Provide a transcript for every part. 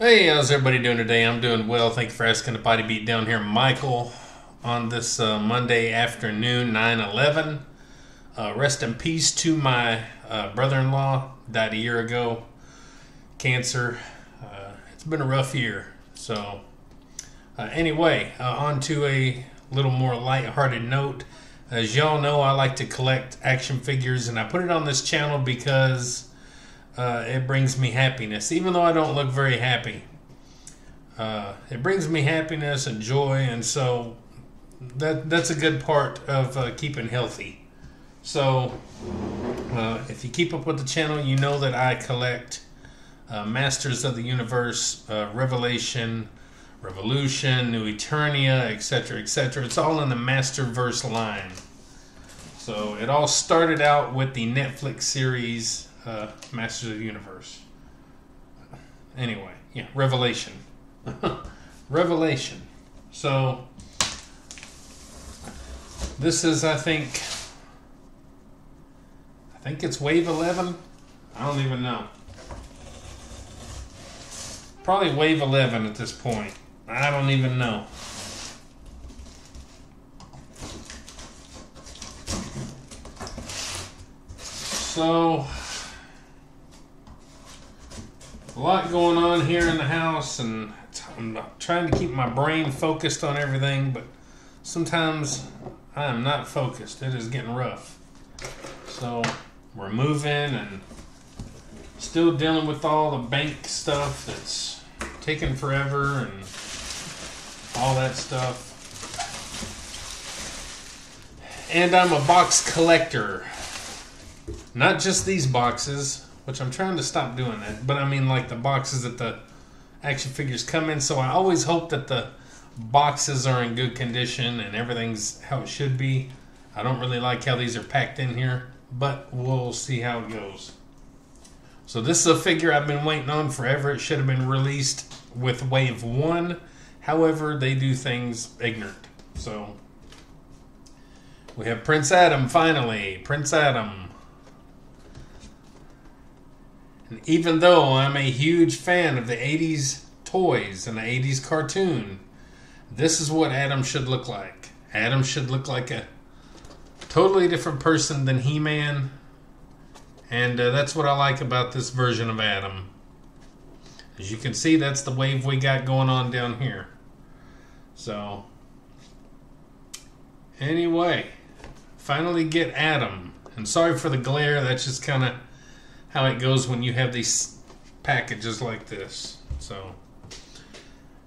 Hey, how's everybody doing today? I'm doing well. Thank you for asking the Body Beatdown here, Michael, on this uh, Monday afternoon, 9 11. Uh, rest in peace to my uh, brother in law, died a year ago, cancer. Uh, it's been a rough year. So, uh, anyway, uh, on to a little more light-hearted note. As y'all know, I like to collect action figures, and I put it on this channel because uh, it brings me happiness, even though I don't look very happy. Uh, it brings me happiness and joy, and so that that's a good part of uh, keeping healthy. So, uh, if you keep up with the channel, you know that I collect uh, Masters of the Universe, uh, Revelation, Revolution, New Eternia, etc., etc. It's all in the Masterverse line. So it all started out with the Netflix series uh, Masters of the Universe. Anyway, yeah, Revelation. Revelation. So, this is, I think, I think it's Wave 11. I don't even know. Probably Wave 11 at this point. I don't even know. So, a lot going on here in the house, and I'm trying to keep my brain focused on everything, but sometimes I am not focused. It is getting rough. So we're moving and still dealing with all the bank stuff that's taking forever and all that stuff. And I'm a box collector. Not just these boxes, which I'm trying to stop doing that. But I mean, like the boxes that the action figures come in. So I always hope that the boxes are in good condition and everything's how it should be. I don't really like how these are packed in here, but we'll see how it goes. So this is a figure I've been waiting on forever. It should have been released with Wave 1. However, they do things ignorant. So we have Prince Adam finally. Prince Adam. And even though I'm a huge fan of the 80s toys and the 80s cartoon, this is what Adam should look like. Adam should look like a totally different person than He Man. And uh, that's what I like about this version of Adam. As you can see, that's the wave we got going on down here. So, anyway, finally get Adam. And sorry for the glare, that's just kind of how it goes when you have these packages like this. So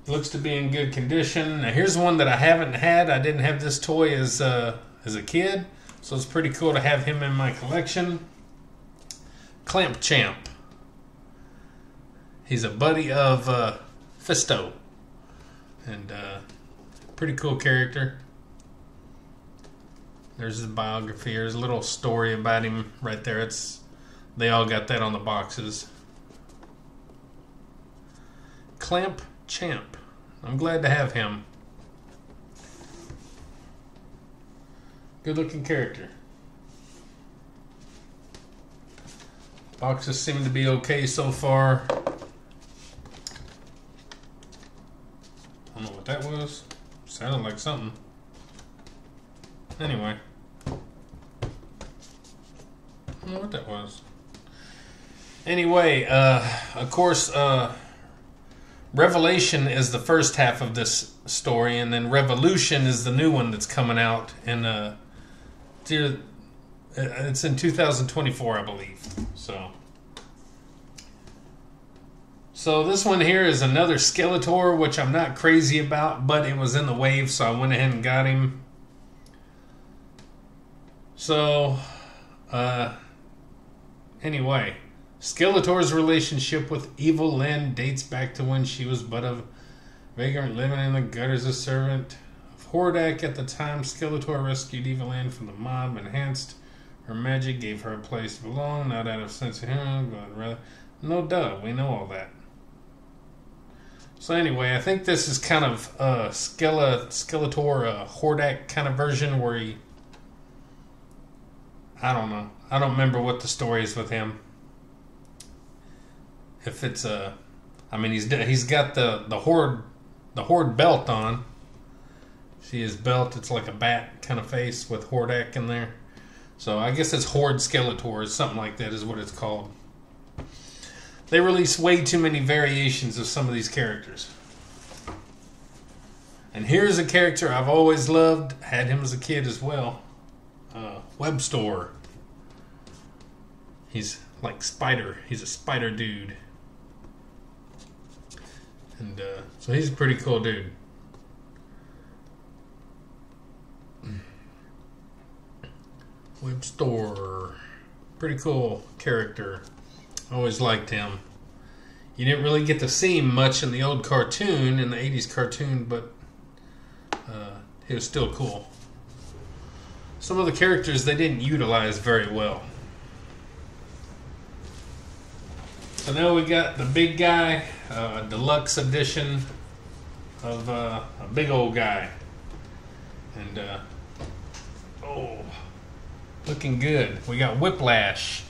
looks to be in good condition. Now here's one that I haven't had. I didn't have this toy as uh, as a kid, so it's pretty cool to have him in my collection. Clamp Champ. He's a buddy of uh, Fisto, and uh, pretty cool character. There's his biography. There's a little story about him right there. It's they all got that on the boxes. Clamp Champ. I'm glad to have him. Good looking character. Boxes seem to be okay so far. I don't know what that was. Sounded like something. Anyway. I don't know what that was. Anyway, uh, of course, uh, Revelation is the first half of this story, and then Revolution is the new one that's coming out. And uh, it's in 2024, I believe. So, so this one here is another Skeletor, which I'm not crazy about, but it was in the wave, so I went ahead and got him. So, uh, anyway. Skeletor's relationship with Evil-Lyn dates back to when she was but a vagrant living in the gutters, a servant of Hordak. At the time, Skeletor rescued Evil-Lyn from the mob, enhanced her magic, gave her a place to belong, not out of sense of humor, but rather. No duh, we know all that. So anyway, I think this is kind of a Skele- Skeletor a Hordak kind of version where he. I don't know. I don't remember what the story is with him if it's a I mean, he's he's got the the horde the horde belt on. See his belt? It's like a bat kind of face with Hordak in there. So I guess it's Horde Skeletor, or something like that is what it's called. They release way too many variations of some of these characters. And here's a character I've always loved, had him as a kid as well. Uh, Webstor. He's like Spider. He's a spider dude. And uh, so he's a pretty cool dude. Webstor. Pretty cool character. Always liked him. You didn't really get to see him much in the old cartoon, in the 80s cartoon, but uh, he was still cool. Some of the characters they didn't utilize very well. So now we got the big guy, uh, deluxe edition of uh, a big old guy. And, uh, oh, looking good. We got Whiplash.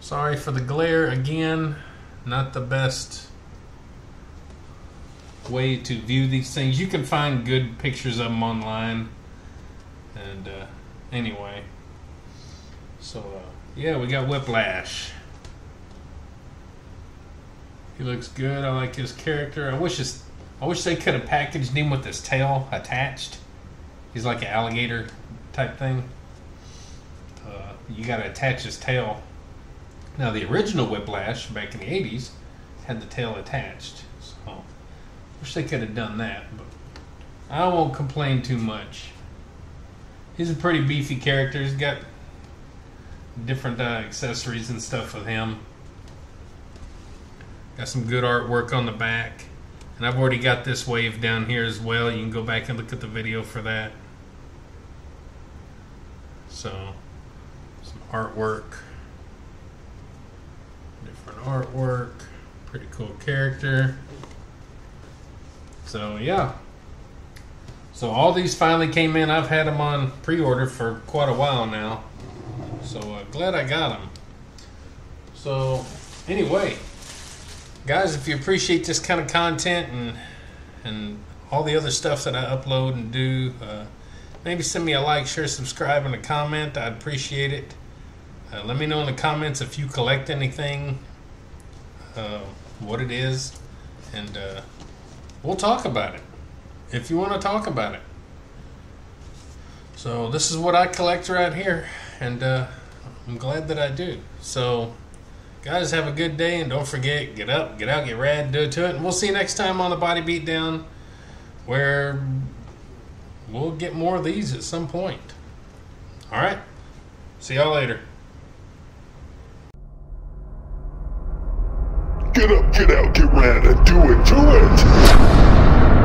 Sorry for the glare again. Not the best way to view these things. You can find good pictures of them online. And uh, anyway, so uh, yeah, we got Whiplash. He looks good. I like his character. I wish his, I wish they could have packaged him with his tail attached. He's like an alligator type thing. Uh, you got to attach his tail now, the original Whiplash back in the 80s had the tail attached. So, wish they could have done that, but I won't complain too much. He's a pretty beefy character. He's got different uh, accessories and stuff with him. Got some good artwork on the back. And I've already got this wave down here as well. You can go back and look at the video for that. So, some artwork Different artwork. Pretty cool character. So yeah. So all these finally came in. I've had them on pre-order for quite a while now. So uh, glad I got them. So anyway, guys, if you appreciate this kind of content and and all the other stuff that I upload and do, uh, maybe send me a like, share, subscribe, and a comment. I'd appreciate it. Uh, let me know in the comments if you collect anything uh, what it is, and uh, we'll talk about it if you want to talk about it. So this is what I collect right here, and uh, I'm glad that I do. So, guys, have a good day, and don't forget, get up, get out, get rad, do it to it, and we'll see you next time on the Body Beatdown, where we'll get more of these at some point. All right, see y'all later. Get up, get out, get rad, and do it, do it!